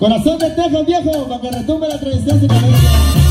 Corazón de Texas, viejo, para que retumbe la tradición sin cabeza.